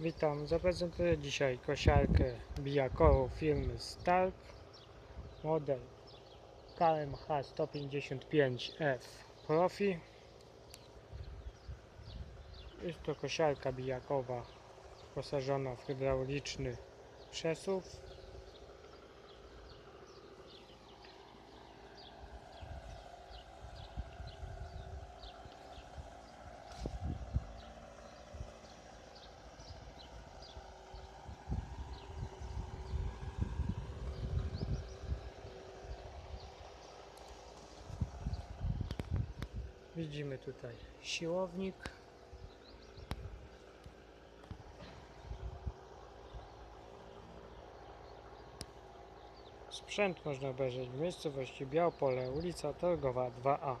Witam, zaprezentuję dzisiaj kosiarkę bijakoru firmy Stark model KMH 155F Profi. Jest to kosiarka bijakowa wyposażona w hydrauliczny przesuw widzimy tutaj siłownik Sprzęt można obejrzeć w miejscowości Białpole, ulica Targowa 2A.